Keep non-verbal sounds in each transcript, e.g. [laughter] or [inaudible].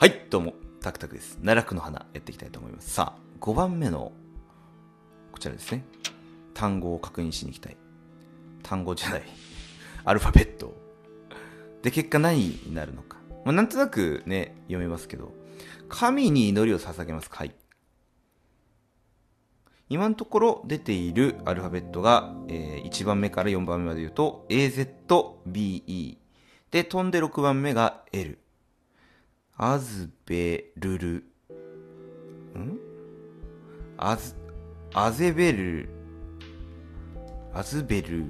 はい、どうも、タクタクです。奈落の花、やっていきたいと思います。さあ、5番目の、こちらですね。単語を確認しに行きたい。単語じゃない。[laughs] アルファベット。で、結果何になるのか。まあ、なんとなくね、読めますけど、神に祈りを捧げます。はい。今のところ出ているアルファベットが、えー1番目から4番目まで言うと AZBE で飛んで6番目が L アズベルル。ん？アズアゼベル。アズベル。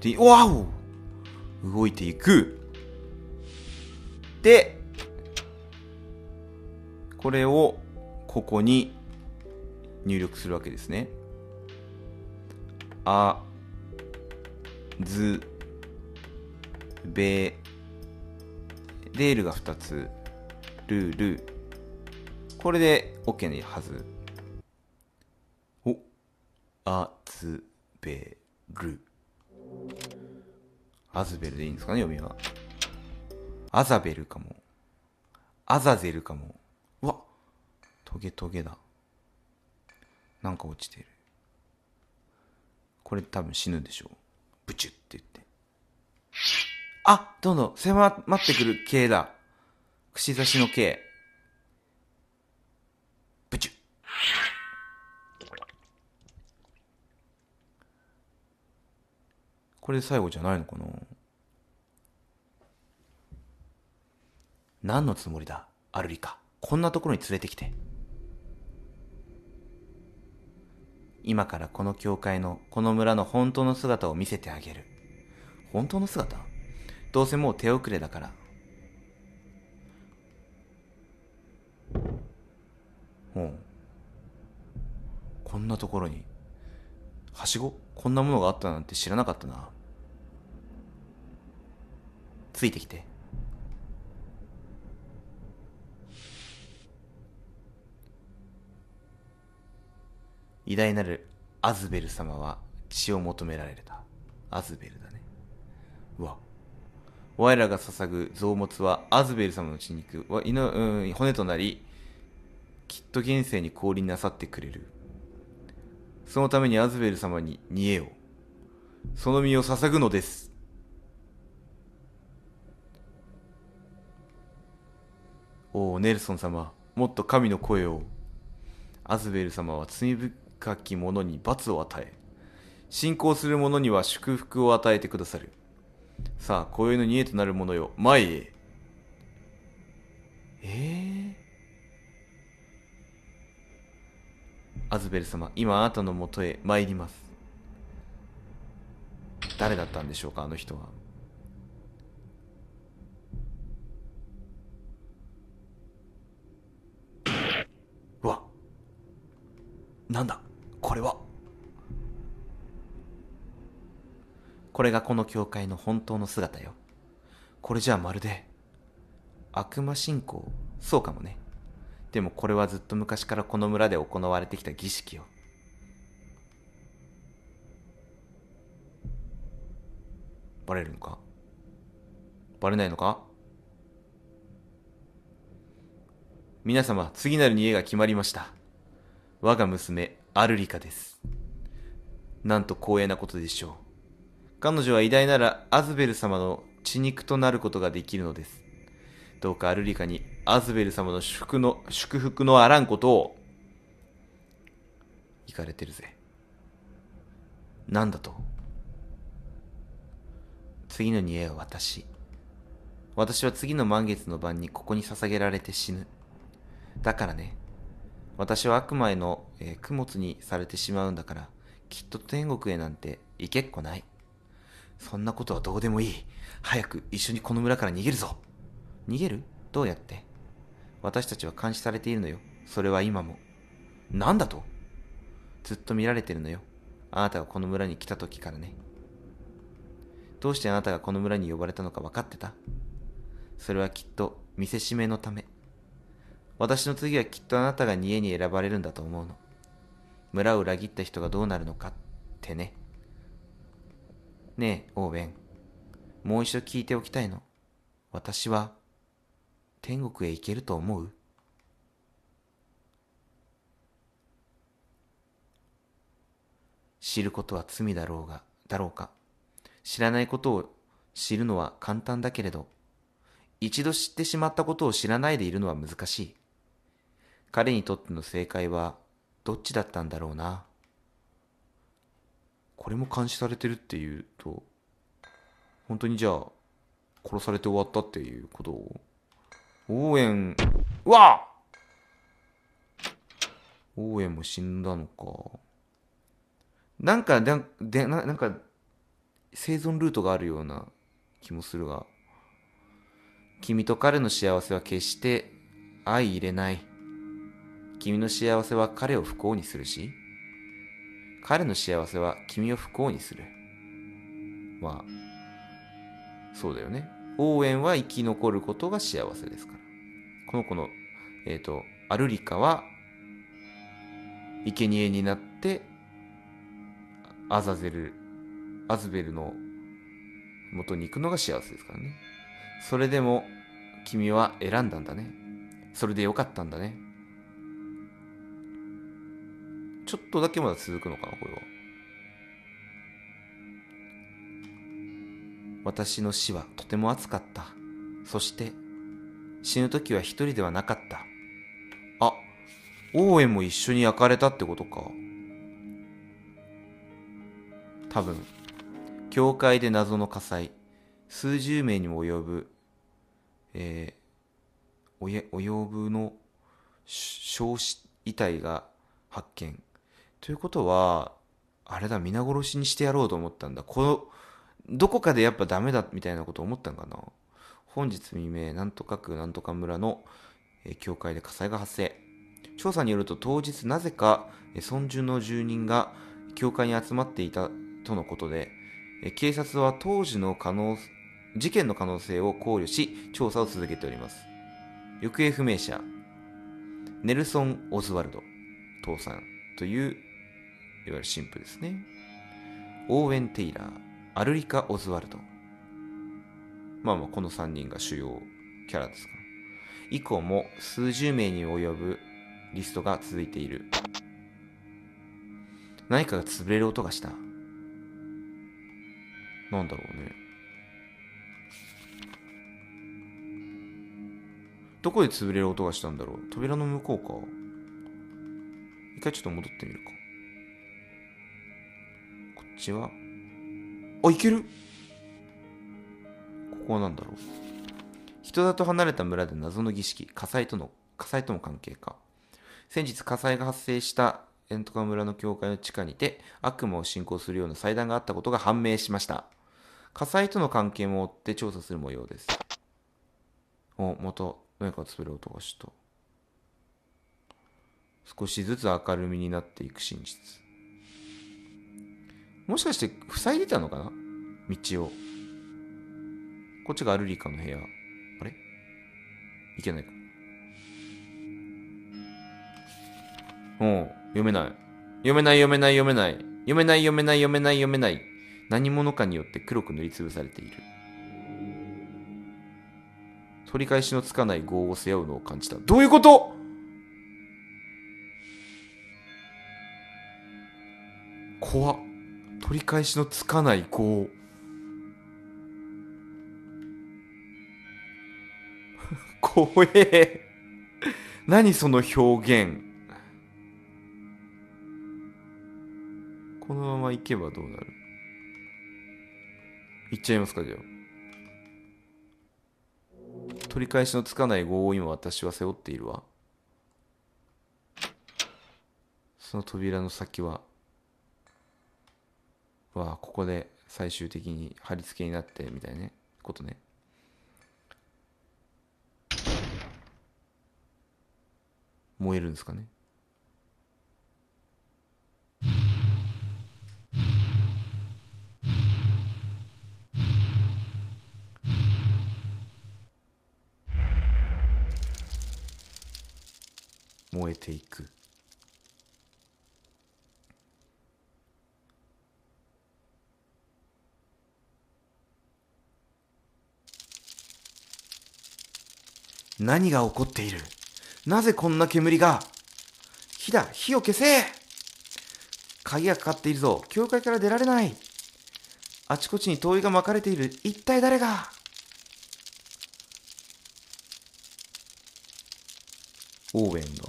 でわお動いていく。でこれをここに入力するわけですね。あ、ず、べ、レールが2つ、ルール。これで OK のはず。お、あ、ず、べ、る。アズベルでいいんですかね、読みは。アザベルかも。アザゼルかも。うわ、トゲトゲだ。なんか落ちてる。これ多分死ぬでしょう。ブチュって言って。あどんどん迫ってくる系だ。串刺しの系。ブチュこれ最後じゃないのかな？何のつもりだ？アルリカ。こんなところに連れてきて。今からこの教会のこの村の本当の姿を見せてあげる。本当の姿？どうせもう手遅れだから。ほう。こんなところに。はしご？こんなものがあったなんて知らなかったな。ついてきて。偉大なるアズベル様は血を求められた。アズベルだね。うわ。我らが捧ぐ臓物はアズベル様の血肉は、うん、骨となり、きっと現世に降臨なさってくれる。そのためにアズベル様に煮えよ。その身を捧ぐのです。おお、ネルソン様、もっと神の声を。アズベル様は罪深き者に罰を与え、信仰する者には祝福を与えてくださる。さあ、今宵の煮えとなる者よ、前へ。ええアズベル様、今あなたのもとへ参ります。誰だったんでしょうか、あの人は。うわ。なんだ？これはこれがこの教会の本当の姿よ。これじゃあまるで、悪魔信仰？そうかもね。でもこれはずっと昔からこの村で行われてきた儀式よ。バレるのか？バレないのか？皆様、次なる家が決まりました。我が娘、アルリカです。なんと光栄なことでしょう。彼女は偉大ならアズベル様の血肉となることができるのです。どうかアルリカにアズベル様の祝福の祝福のあらんことを、行かれてるぜ。なんだと？次の家は私。私は次の満月の晩にここに捧げられて死ぬ。だからね、私は悪魔への、えー、供物にされてしまうんだから、きっと天国へなんて行けっこない。そんなことはどうでもいい。早く一緒にこの村から逃げるぞ。逃げる？どうやって？私たちは監視されているのよ。それは今も。なんだと？ずっと見られてるのよ。あなたがこの村に来た時からね。どうしてあなたがこの村に呼ばれたのか分かってた？それはきっと見せしめのため。私の次はきっとあなたが家に選ばれるんだと思うの。村を裏切った人がどうなるのかってね。ねえ、オーベン。もう一度聞いておきたいの。私は天国へ行けると思う？知ることは罪だろうが、だろうか。知らないことを知るのは簡単だけれど、一度知ってしまったことを知らないでいるのは難しい。彼にとっての正解はどっちだったんだろうな。これも監視されてるっていうと、本当にじゃあ、殺されて終わったっていうことを、応援、うわ応援も死んだのか。なんか、ででななんか、生存ルートがあるような気もするが、君と彼の幸せは決して相入れない。君の幸せは彼を不幸にするし、彼の幸せは君を不幸にする。まあ、そうだよね。応援は生き残ることが幸せですから。この子の、えっ、ー、と、アルリカは、生贄になってアザゼル、アズベルの元に行くのが幸せですからね。それでも君は選んだんだね。それでよかったんだね。ちょっとだけまだ続くのかな、これは。私の死はとても熱かった。そして死ぬ時は一人ではなかった。あ、王園も一緒に焼かれたってことか。多分教会で謎の火災数十名にも及ぶ、えー、及ぶの焼死遺体が発見ということはあれだ皆殺しにしてやろうと思ったんだ。このどこかでやっぱダメだみたいなこと思ったんかな。本日未明なんとか区なんとか村の、えー、教会で火災が発生。調査によると当日なぜか村中の住人が教会に集まっていたとのことでえ、警察は当時の可能、事件の可能性を考慮し、調査を続けております。行方不明者、ネルソン・オズワルド、父さんという、いわゆる神父ですね。オーウェン・テイラー、アルリカ・オズワルド。まあまあ、この3人が主要キャラですか。以降も数十名に及ぶリストが続いている。何かが潰れる音がした。なんだろうねどこで潰れる音がしたんだろう扉の向こうか一回ちょっと戻ってみるかちはあいけるここは何だろう人里離れた村で謎の儀式火災との火災との関係か先日火災が発生したエントカ村の教会の地下にて悪魔を信仰するような祭壇があったことが判明しました火災との関係も追って調査する模様です。お、また何か潰れ音がした。少しずつ明るみになっていく真実。もしかして塞いでたのかな？道を。こっちがアルリカの部屋。あれ？いけないか。うん、読めない。読めない、読めない、読めない。読めない、読めない、読めない、読めない。何者かによって黒く塗りつぶされている取り返しのつかない業を背負うのを感じたどういうこと？怖っ取り返しのつかない業 [laughs] 怖え。何その表現。このままいけばどうなる？いっちゃいますかじゃあ。取り返しのつかない業を今私は背負っているわ。その扉の先はわここで最終的に貼り付けになってみたいなことね。燃えるんですかね。燃えていく。何が起こっている？なぜこんな煙が？火だ火を消せ！鍵がかかっているぞ。教会から出られない！あちこちに灯油が巻かれている。一体誰が？オーウェンだ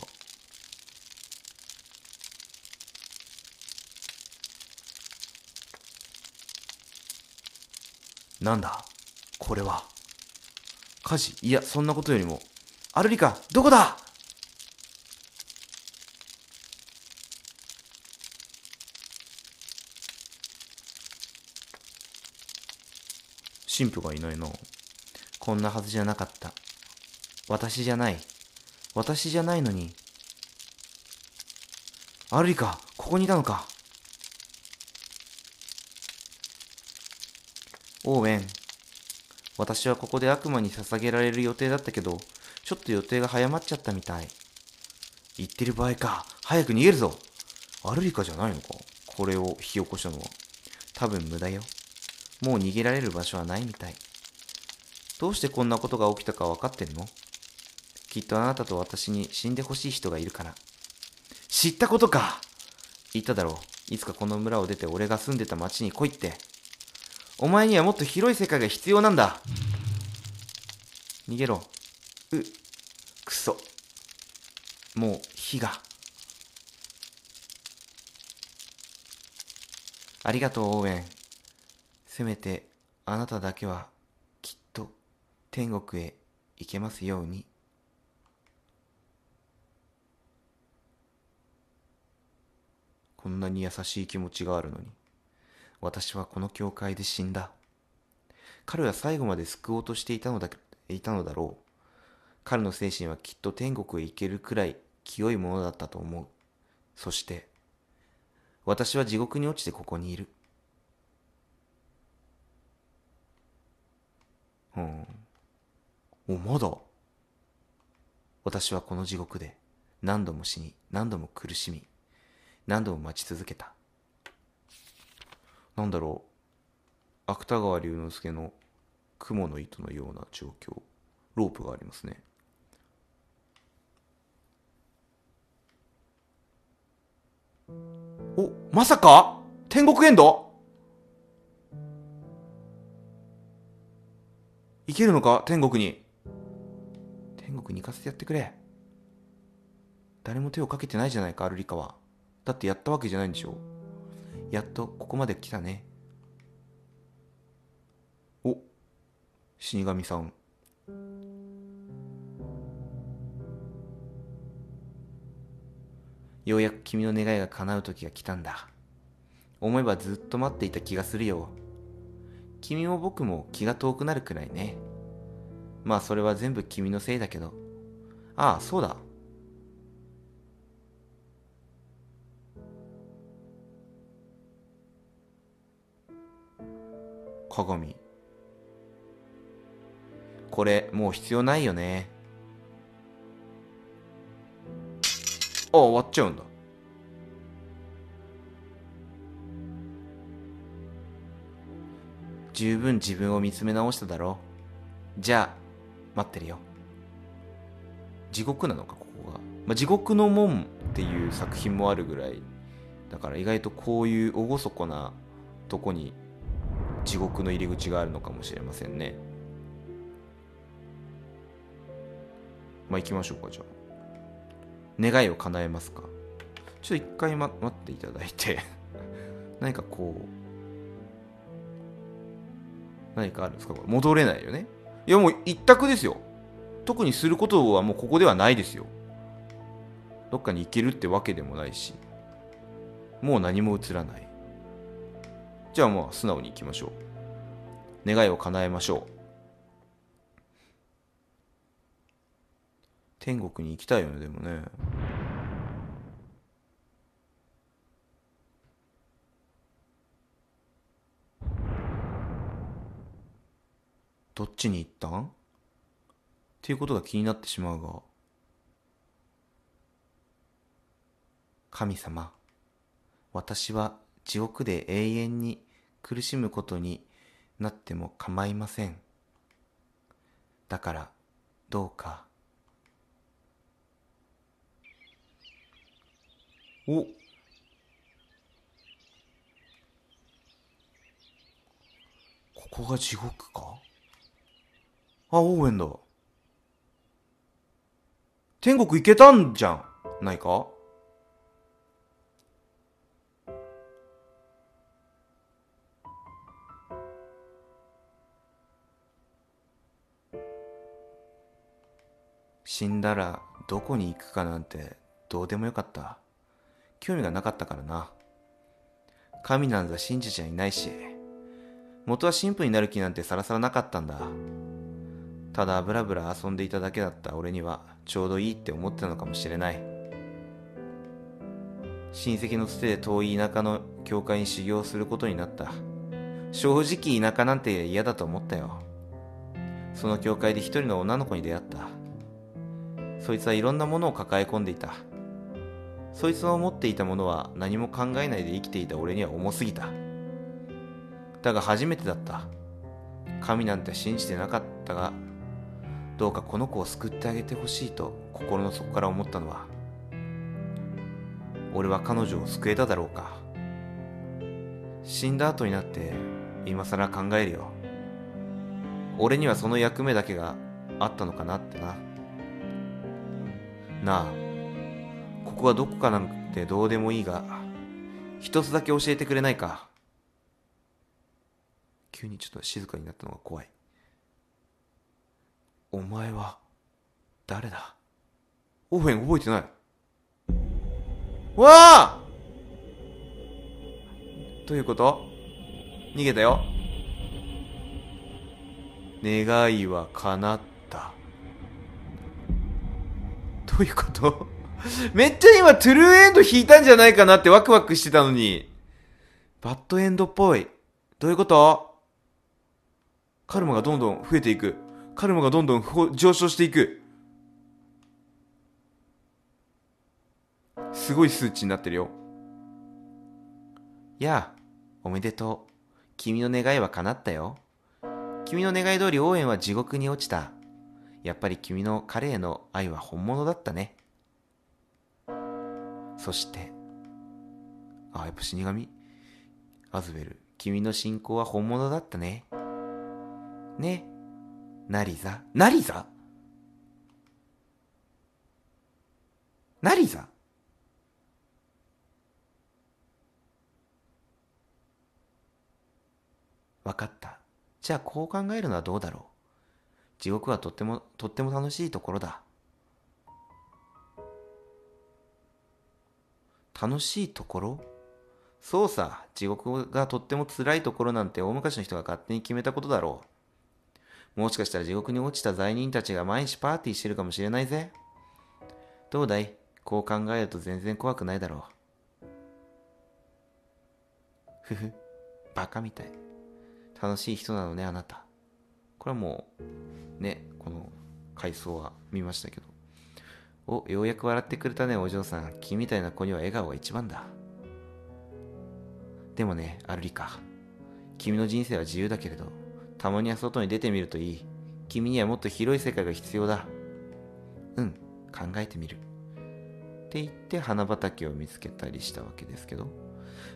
なんだ？これは。火事。いやそんなことよりも。アルリカどこだ？神父がいないなこんなはずじゃなかった。私じゃない。私じゃないのに。アルリカここにいたのか。オーウェン。私はここで悪魔に捧げられる予定だったけどちょっと予定が早まっちゃったみたい。言ってる場合か。早く逃げるぞ。アルリカじゃないのか。これを引き起こしたのは。多分無駄よ。もう逃げられる場所はないみたい。どうしてこんなことが起きたか分かってんの？きっとあなたと私に死んでほしい人がいるから。知ったことか。言っただろう。いつかこの村を出て俺が住んでた町に来いって。お前にはもっと広い世界が必要なんだ。逃げろ。うくそ。もう火が。ありがとうオーウェン。せめてあなただけはきっと天国へ行けますように。こんなに優しい気持ちがあるのに。私はこの教会で死んだ。彼は最後まで救おうとしていたのだいたのだろう。彼の精神はきっと天国へ行けるくらい清いものだったと思う。そして私は地獄に落ちてここにいる。うん。おまだ？私はこの地獄で何度も死に何度も苦しみ何度も待ち続けた。なんだろう。芥川龍之介の雲の糸のような状況。ロープがありますね。おまさか？天国エンド？行けるのか？天国に。天国に行かせてやってくれ。誰も手をかけてないじゃないかアルリカは。だってやったわけじゃないんでしょ。やっとここまで来たね。お死神さん。ようやく君の願いが叶う時が来たんだ。思えばずっと待っていた気がするよ。君も僕も気が遠くなるくらいね。まあそれは全部君のせいだけど。ああそうだ。鏡。これもう必要ないよね。あ終わっちゃうんだ。十分自分を見つめ直しただろう。じゃあ待ってるよ。地獄なのかここが、まあ、地獄の門っていう作品もあるぐらい。だから意外とこういう厳かなとこに地獄の入り口があるのかもしれませんね。まあ行きましょうかじゃあ。願いを叶えますか。ちょっと一回、ま、待っていただいて。[laughs] 何かこう何かあるんですか？これ戻れないよね。いやもう一択ですよ。特にすることはもうここではないですよ。どっかに行けるってわけでもないしもう何も映らない。じゃあまあ素直に行きましょう。願いを叶えましょう。天国に行きたいよねでもね。どっちに行ったん？っていうことが気になってしまうが。神様私は地獄で永遠に苦しむことになっても構いません。だからどうか。おここが地獄か？あ、オーウェンだ。天国行けたんじゃん。ないか？死んだらどこに行くかなんてどうでもよかった。興味がなかったからな。神なんざ信じちゃいないし、元は神父になる気なんてさらさらなかったんだ。ただブラブラ遊んでいただけだった俺にはちょうどいいって思ってたのかもしれない。親戚のつてで遠い田舎の教会に修行することになった。正直田舎なんて嫌だと思ったよ。その教会で一人の女の子に出会った。そいつはいろんなものを抱え込んでいた。そいつの持っていたものは何も考えないで生きていた俺には重すぎた。だが初めてだった。神なんて信じてなかったが、どうかこの子を救ってあげてほしいと心の底から思ったのは、俺は彼女を救えただろうか。死んだ後になって今更考えるよ。俺にはその役目だけがあったのかなってな。なあ、ここはどこかなんてどうでもいいが、一つだけ教えてくれないか。急にちょっと静かになったのが怖い。お前は、誰だ？オフェン覚えてない。わあどういうこと？逃げたよ。願いは叶った。どういうこと？めっちゃ今トゥルーエンド引いたんじゃないかなってワクワクしてたのに。バッドエンドっぽい。どういうこと？カルマがどんどん増えていく。カルマがどんどん上昇していく。すごい数値になってるよ。やあ、おめでとう。君の願いは叶ったよ。君の願い通り応援は地獄に落ちた。やっぱり君の彼への愛は本物だったね。そして、あ、やっぱ死神？アズベル、君の信仰は本物だったね。ね。ナリザ？ナリザ？ナリザ？わかった。じゃあこう考えるのはどうだろう？地獄はとっても、とっても楽しいところだ。楽しいところ？そうさ、地獄がとっても辛いところなんて大昔の人が勝手に決めたことだろう。もしかしたら地獄に落ちた罪人たちが毎日パーティーしてるかもしれないぜ。どうだい？こう考えると全然怖くないだろう。ふふ、バカみたい。楽しい人なのね、あなた。これはもう、ね、この回想は見ましたけど。お、ようやく笑ってくれたね、お嬢さん。君みたいな子には笑顔が一番だ。でもね、アルリカ。君の人生は自由だけれど、たまには外に出てみるといい。君にはもっと広い世界が必要だ。うん、考えてみる。って言って花畑を見つけたりしたわけですけど。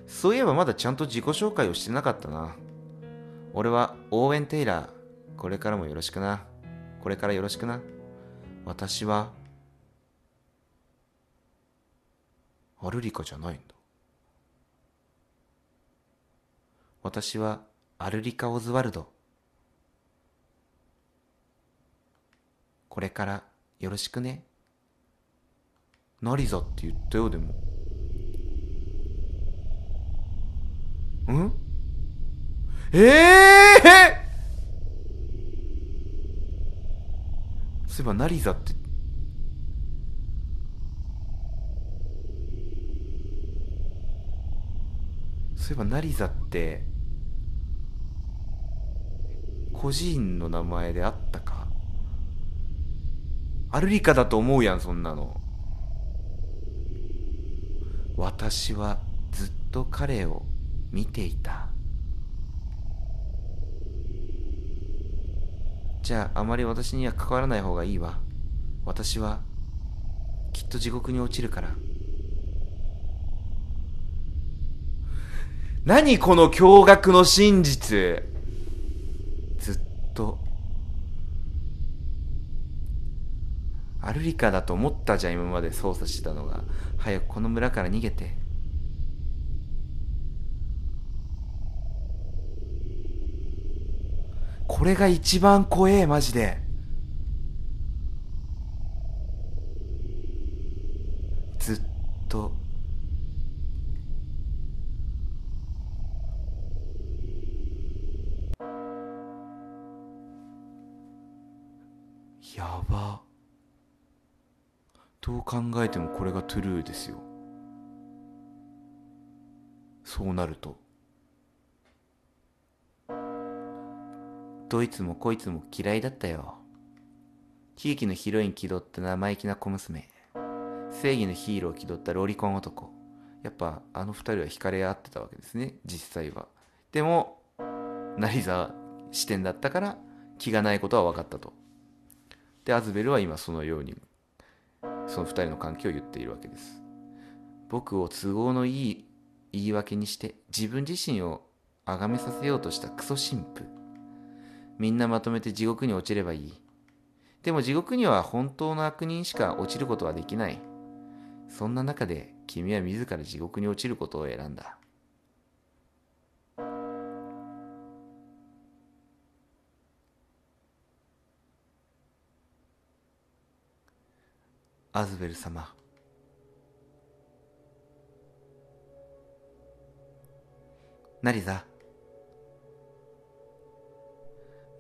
そういえばまだちゃんと自己紹介をしてなかったな。俺はオーウェン・テイラー。これからもよろしくな。これからよろしくな。私は、アルリカじゃないんだ。私はアルリカ・オズワルド。これからよろしくね。ナリザって言ったよ、でも。ん？ええそういえばナリザってそういえばナリザって個人の名前であったか？アルリカだと思うやんそんなの。私はずっと彼を見ていた。じゃああまり私には関わらない方がいいわ。私は、きっと地獄に落ちるから。[laughs] 何この驚愕の真実ずっと。アルリカだと思ったじゃん、今まで操作してたのが。早くこの村から逃げて。これが一番怖えマジで。ずっと。やば。どう考えてもこれがトゥルーですよ。そうなると。どいつもこいつも嫌いだったよ。悲劇のヒロイン気取った生意気な小娘。正義のヒーロー気取ったロリコン男。やっぱあの二人は惹かれ合ってたわけですね。実際は。でも成沢視点だったから気がないことは分かったと。でアズベルは今そのようにその二人の関係を言っているわけです。僕を都合のいい言い訳にして自分自身を崇めさせようとしたクソ神父。みんなまとめて地獄に落ちればいい。でも地獄には本当の悪人しか落ちることはできない。そんな中で君は自ら地獄に落ちることを選んだ。アズベル様。ナリザ。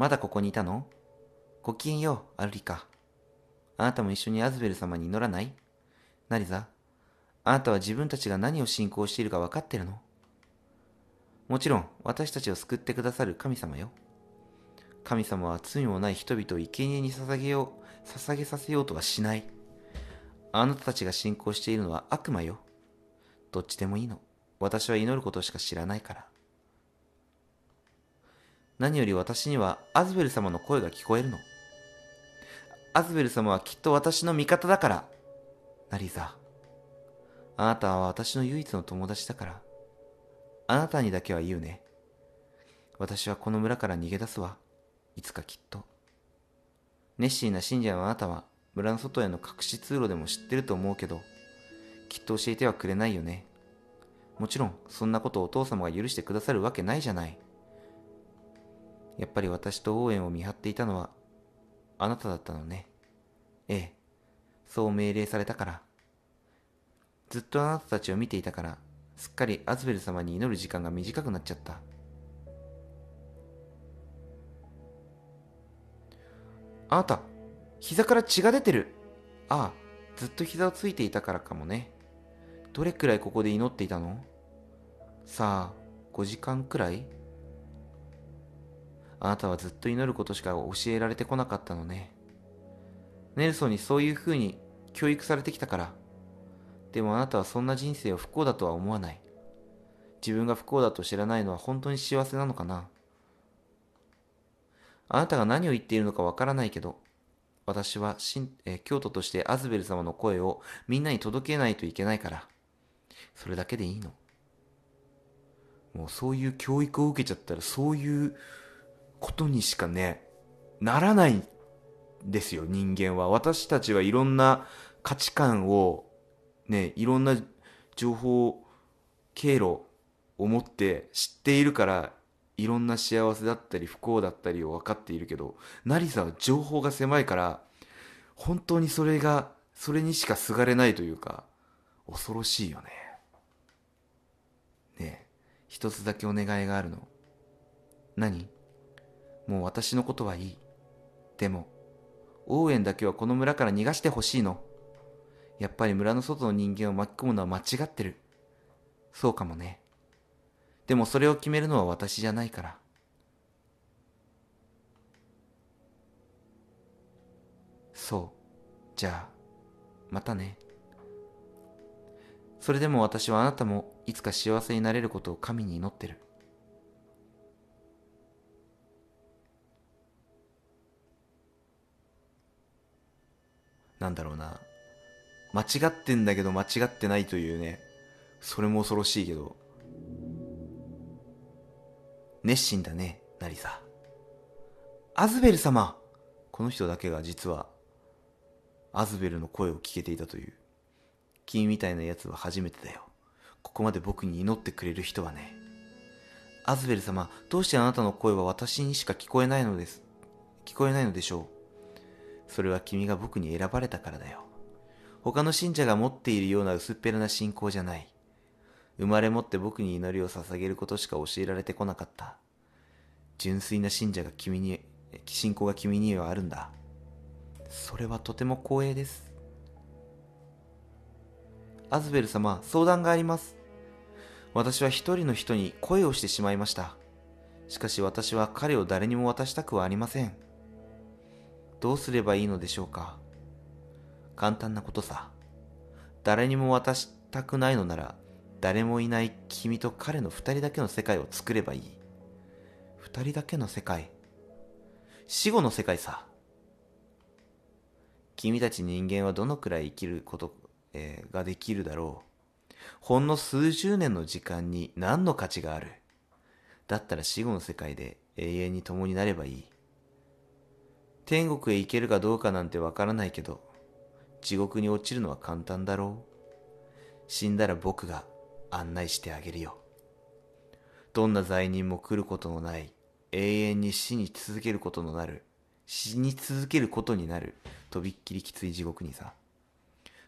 まだここにいたの？ごきげんよう、アルリカ。あなたも一緒にアズベル様に祈らない？ナリザ、あなたは自分たちが何を信仰しているか分かってるの？もちろん、私たちを救ってくださる神様よ。神様は罪もない人々を生贄に捧げよう、捧げさせようとはしない。あなたたちが信仰しているのは悪魔よ。どっちでもいいの。私は祈ることしか知らないから。何より私にはアズベル様の声が聞こえるの。アズベル様はきっと私の味方だから。ナリザ。あなたは私の唯一の友達だから。あなたにだけは言うね。私はこの村から逃げ出すわ。いつかきっと。熱心な信者のあなたは村の外への隠し通路でも知ってると思うけど、きっと教えてはくれないよね。もちろん、そんなことをお父様が許してくださるわけないじゃない。やっぱり私と応援を見張っていたのは、あなただったのね。ええ、そう命令されたから。ずっとあなたたちを見ていたから、すっかりアズベル様に祈る時間が短くなっちゃった。あなた、膝から血が出てる。ああ、ずっと膝をついていたからかもね。どれくらいここで祈っていたの？さあ、5時間くらい？あなたはずっと祈ることしか教えられてこなかったのね。ネルソンにそういう風に教育されてきたから。でもあなたはそんな人生を不幸だとは思わない。自分が不幸だと知らないのは本当に幸せなのかなあなたが何を言っているのかわからないけど、私はえ京都としてアズベル様の声をみんなに届けないといけないから。それだけでいいの。もうそういう教育を受けちゃったらそういうことにしかね、ならないんですよ、人間は。私たちはいろんな価値観を、ね、いろんな情報経路を持って知っているから、いろんな幸せだったり不幸だったりを分かっているけど、成沢は情報が狭いから、本当にそれが、それにしかすがれないというか、恐ろしいよね。ねえ、一つだけお願いがあるの。何？もう私のことはいい。でも、応援だけはこの村から逃がしてほしいの。やっぱり村の外の人間を巻き込むのは間違ってる。そうかもね。でもそれを決めるのは私じゃないから。そう。じゃあ、またね。それでも私はあなたもいつか幸せになれることを神に祈ってる。なんだろうな、間違ってんだけど間違ってないというね、それも恐ろしいけど、熱心だね、ナリザ。アズベル様この人だけが実は、アズベルの声を聞けていたという。君みたいな奴は初めてだよ。ここまで僕に祈ってくれる人はね。アズベル様、どうしてあなたの声は私にしか聞こえないのです。聞こえないのでしょう。それは君が僕に選ばれたからだよ。他の信者が持っているような薄っぺらな信仰じゃない。生まれ持って僕に祈りを捧げることしか教えられてこなかった。純粋な信者が君に、信仰が君にはあるんだ。それはとても光栄です。アズベル様、相談があります。私は一人の人に恋をしてしまいました。しかし私は彼を誰にも渡したくはありません。どうすればいいのでしょうか？簡単なことさ。誰にも渡したくないのなら、誰もいない君と彼の二人だけの世界を作ればいい。二人だけの世界。死後の世界さ。君たち人間はどのくらい生きること、え、ができるだろう。ほんの数十年の時間に何の価値がある？だったら死後の世界で永遠に共になればいい。天国へ行けるかどうかなんてわからないけど、地獄に落ちるのは簡単だろう。死んだら僕が案内してあげるよ。どんな罪人も来ることのない、永遠に死に続けることのなる、死に続けることになる、とびっきりきつい地獄にさ。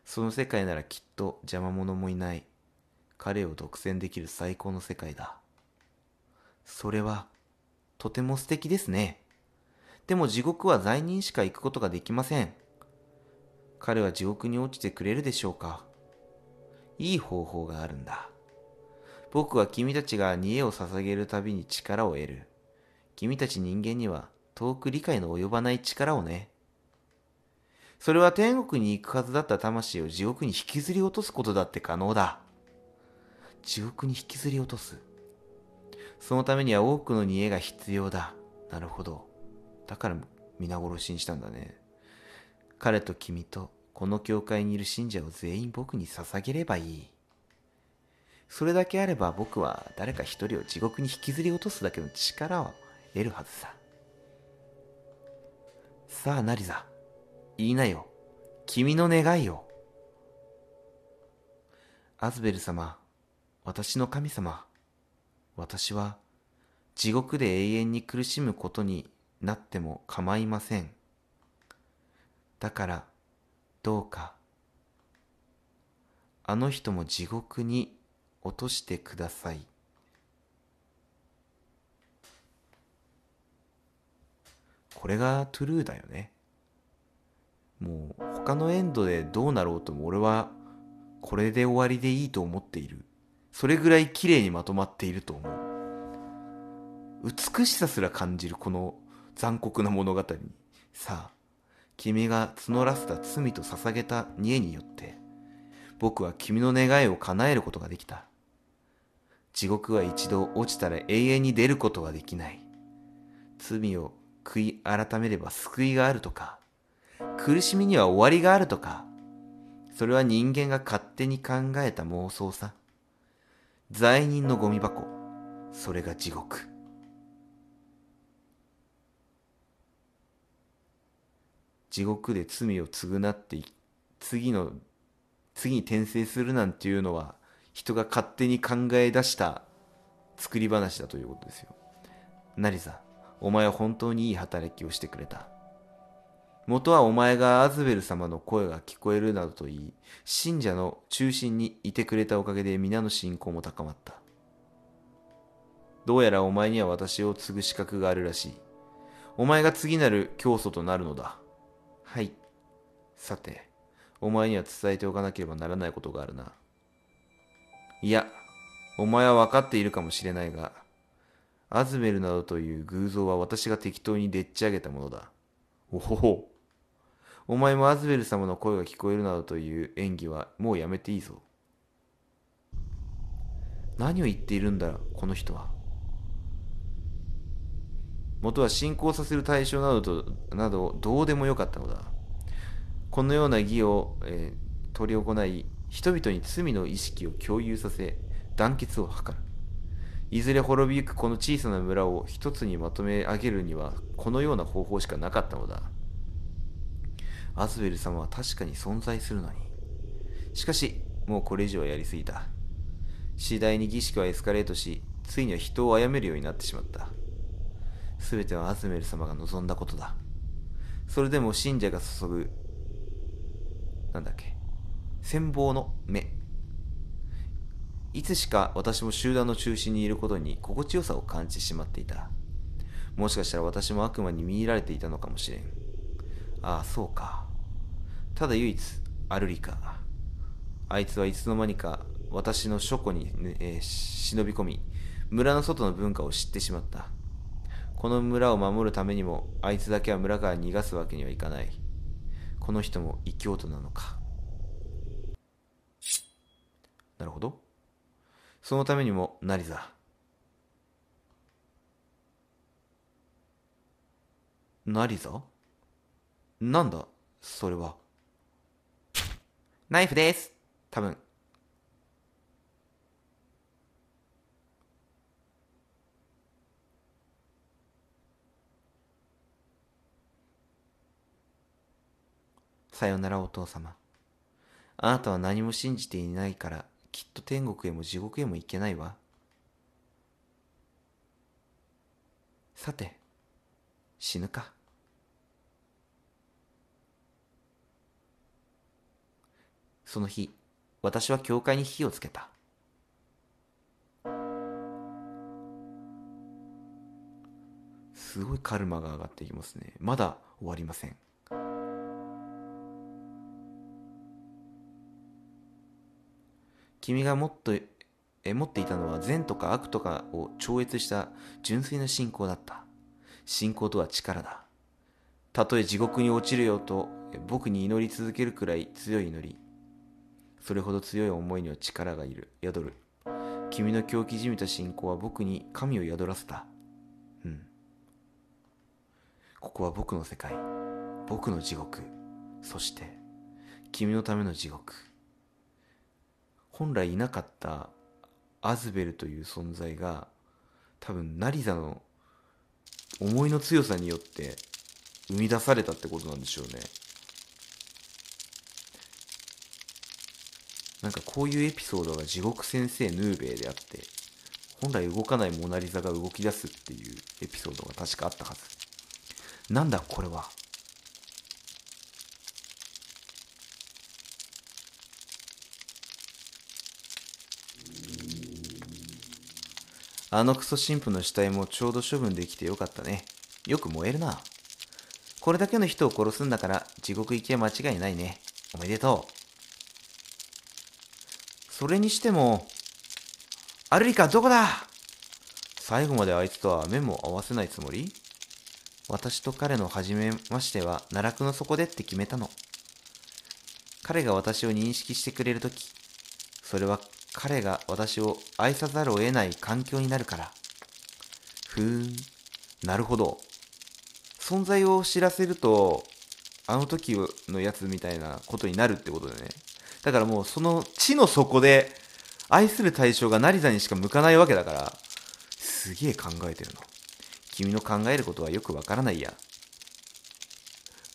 その世界ならきっと邪魔者もいない。彼を独占できる最高の世界だ。それは、とても素敵ですね。でも地獄は罪人しか行くことができません。彼は地獄に落ちてくれるでしょうかいい方法があるんだ。僕は君たちが煮えを捧げるたびに力を得る。君たち人間には遠く理解の及ばない力をね。それは天国に行くはずだった魂を地獄に引きずり落とすことだって可能だ。地獄に引きずり落とす。そのためには多くの煮えが必要だ。なるほど。だから皆殺しにしたんだね。彼と君とこの教会にいる信者を全員僕に捧げればいい。それだけあれば僕は誰か一人を地獄に引きずり落とすだけの力を得るはずさ。さあ、ナリザ、言いなよ。君の願いを。アズベル様、私の神様、私は地獄で永遠に苦しむことになっても構いません。だからどうか。あの人も地獄に落としてください。これがトゥルーだよね。もう他のエンドでどうなろうとも俺はこれで終わりでいいと思っている。それぐらい綺麗にまとまっていると思う。美しさすら感じるこの残酷な物語にさあ君が募らせた罪と捧げた煮えによって、僕は君の願いを叶えることができた。地獄は一度落ちたら永遠に出ることはできない。罪を悔い改めれば救いがあるとか、苦しみには終わりがあるとか、それは人間が勝手に考えた妄想さ。罪人のゴミ箱、それが地獄。地獄で罪を償って次の次に転生するなんていうのは人が勝手に考え出した作り話だということですよ。ナリザ、お前は本当にいい働きをしてくれた。元はお前がアズベル様の声が聞こえるなどと言い、信者の中心にいてくれたおかげで皆の信仰も高まった。どうやらお前には私を継ぐ資格があるらしい。お前が次なる教祖となるのだ。はい。さて、お前には伝えておかなければならないことがあるな。いや、お前は分かっているかもしれないが、アズメルなどという偶像は私が適当にでっち上げたものだ。おほほ。お前もアズベル様の声が聞こえるなどという演技はもうやめていいぞ。何を言っているんだ、この人は。元は信仰させる対象などとなどどうでもよかったのだ。このような義を、えー、取り行い人々に罪の意識を共有させ団結を図る。いずれ滅びゆくこの小さな村を一つにまとめ上げるにはこのような方法しかなかったのだ。アズベル様は確かに存在するのに。しかしもうこれ以上はやりすぎた。次第に儀式はエスカレートしついには人を殺めるようになってしまった。全てはアズメル様が望んだことだ。それでも信者が注ぐなんだっけ羨望の目。いつしか私も集団の中心にいることに心地よさを感じてしまっていた。もしかしたら私も悪魔に見入られていたのかもしれん。ああそうか。ただ唯一アルリカあいつはいつの間にか私の書庫に、えー、忍び込み村の外の文化を知ってしまった。この村を守るためにもあいつだけは村から逃がすわけにはいかない。この人も異教徒なのか。なるほど。そのためにもナリザナリザなんだ？それは。ナイフです。多分。さよならお父様。あなたは何も信じていないから、きっと天国へも地獄へも行けないわ。さて、死ぬか。その日、私は教会に火をつけた。すごいカルマが上がっていきますね。まだ終わりません。君がもっとえ持っていたのは善とか悪とかを超越した純粋な信仰だった。信仰とは力だ。たとえ地獄に落ちるよと僕に祈り続けるくらい強い祈り。それほど強い思いには力がいる、宿る。君の狂気じみた信仰は僕に神を宿らせた。うん。ここは僕の世界、僕の地獄、そして君のための地獄。本来いなかったアズベルという存在が多分成田の思いの強さによって生み出されたってことなんでしょうね。なんかこういうエピソードが地獄先生ヌーベイであって本来動かないモナリザが動き出すっていうエピソードが確かあったはず。なんだこれは。あのクソ神父の死体もちょうど処分できてよかったね。よく燃えるな。これだけの人を殺すんだから地獄行きは間違いないね。おめでとう。それにしても、アルリカどこだ？最後まであいつとは目も合わせないつもり？私と彼の初めましては奈落の底でって決めたの。彼が私を認識してくれるとき、それは彼が私を愛さざるを得ない環境になるから。ふーん、なるほど。存在を知らせると、あの時のやつみたいなことになるってことだよね。だからもうその地の底で愛する対象が成田にしか向かないわけだから、すげえ考えてるの。君の考えることはよくわからないや。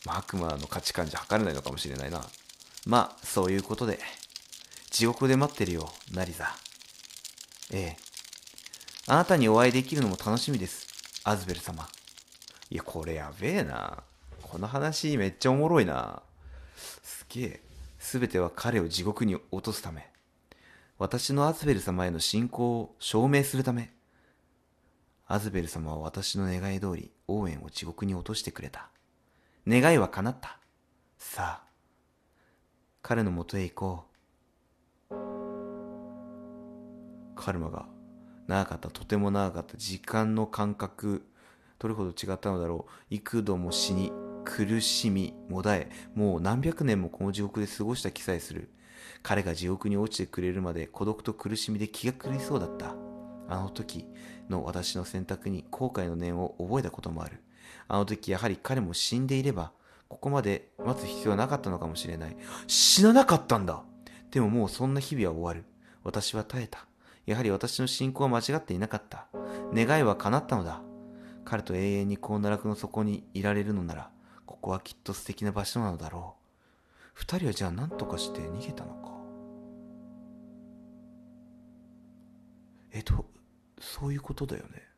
まあ、悪魔の価値観じゃ測れないのかもしれないな。まあ、そういうことで。地獄で待ってるよ、ナリザ。ええ。あなたにお会いできるのも楽しみです、アズベル様。いや、これやべえな。この話めっちゃおもろいな。すげえ。すべては彼を地獄に落とすため。私のアズベル様への信仰を証明するため。アズベル様は私の願い通り、応援を地獄に落としてくれた。願いは叶った。さあ、彼のもとへ行こう。カルマが長かったとても長かった時間の感覚どれほど違ったのだろう幾度も死に苦しみもだえもう何百年もこの地獄で過ごした気さえする彼が地獄に落ちてくれるまで孤独と苦しみで気が狂いそうだったあの時の私の選択に後悔の念を覚えたこともあるあの時やはり彼も死んでいればここまで待つ必要はなかったのかもしれない死ななかったんだでももうそんな日々は終わる私は耐えたやはり私の信仰は間違っていなかった。願いは叶ったのだ。彼と永遠にこう奈落の底にいられるのなら、ここはきっと素敵な場所なのだろう。二人はじゃあ何とかして逃げたのか？えっと、そういうことだよね。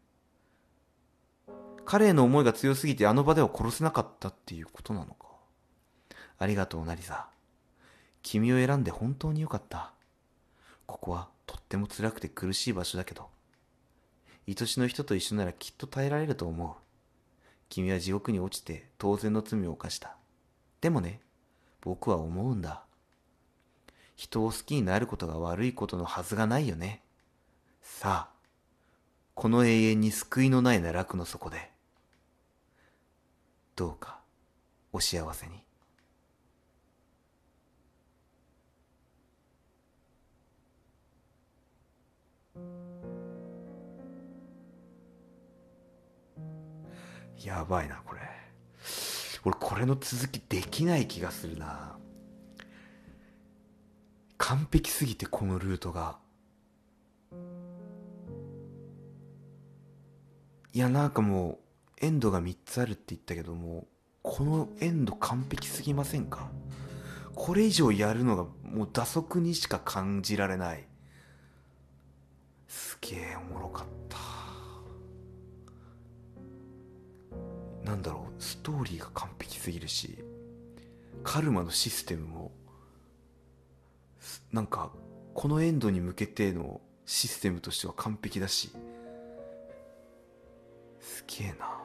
彼への思いが強すぎてあの場では殺せなかったっていうことなのか？ありがとう、ナリザ。君を選んで本当によかった。ここはとっても辛くて苦しい場所だけど、愛しの人と一緒ならきっと耐えられると思う。君は地獄に落ちて当然の罪を犯した。でもね、僕は思うんだ。人を好きになることが悪いことのはずがないよね。さあ、この永遠に救いのない奈落の底で、どうかお幸せに。やばいな、これ。俺、これの続きできない気がするな。完璧すぎて、このルートが。いや、なんかもう、エンドが3つあるって言ったけども、このエンド完璧すぎませんか？これ以上やるのがもう打足にしか感じられない。すげえおもろかった。なんだろう、ストーリーが完璧すぎるし、カルマのシステムも、なんか、このエンドに向けてのシステムとしては完璧だし、すげえな。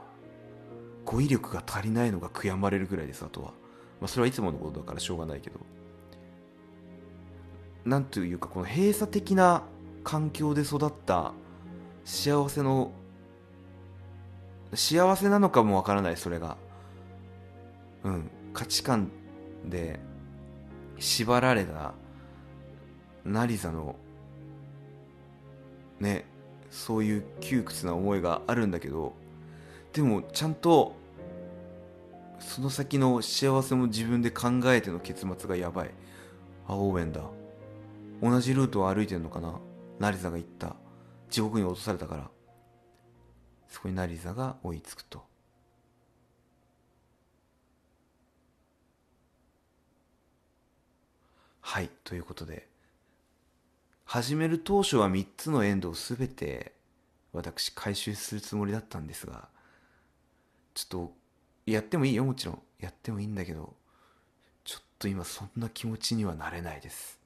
語彙力が足りないのが悔やまれるぐらいです、あとは。まあ、それはいつものことだからしょうがないけど。なんというか、この閉鎖的な環境で育った幸せの幸せなのかもわからないそれが。うん。価値観で縛られたナリのねそういう窮屈な思いがあるんだけどでもちゃんとその先の幸せも自分で考えての結末がやばい。あオーウェンだ。同じルートを歩いてんのかな？ナリが言った。地獄に落とされたから。そこにナリザが追いつくと。はいということで始める当初は3つのエンドを全て私回収するつもりだったんですがちょっとやってもいいよもちろん。やってもいいんだけどちょっと今そんな気持ちにはなれないです。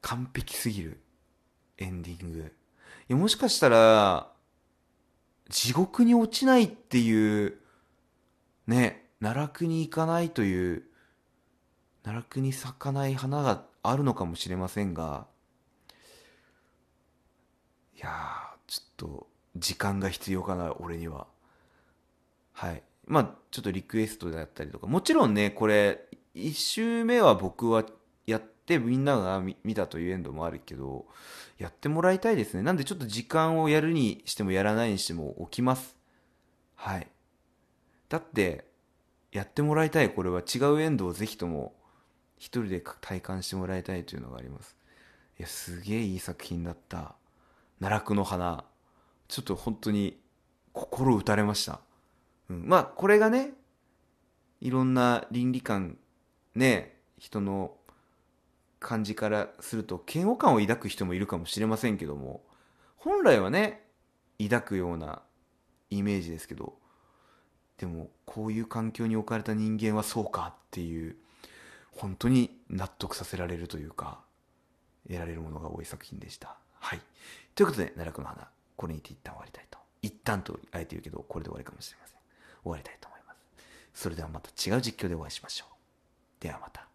完璧すぎるエンディング。いやもしかしたら地獄に落ちないっていうね奈落に行かないという奈落に咲かない花があるのかもしれませんがいやーちょっと時間が必要かな俺には。はい。まあちょっとリクエストだったりとか。もちろんねこれ1周目は僕はやってみんなが見たというエンドもあるけどやってもらいたいですね。なんでちょっと時間をやるにしてもやらないにしても置きます。はい。だってやってもらいたいこれは違うエンドをぜひとも一人で体感してもらいたいというのがあります。いやすげえいい作品だった。奈落の花。ちょっと本当に心打たれました、うん、まあこれがねいろんな倫理観ね人の感じからすると嫌悪感を抱く人もいるかもしれませんけども本来はね抱くようなイメージですけどでもこういう環境に置かれた人間はそうかっていう本当に納得させられるというか得られるものが多い作品でした。はい。ということで奈落の花これにて一旦終わりたいと。一旦とあえて言うけどこれで終わりかもしれません。終わりたいと思います。それではまた違う実況でお会いしましょう。ではまた。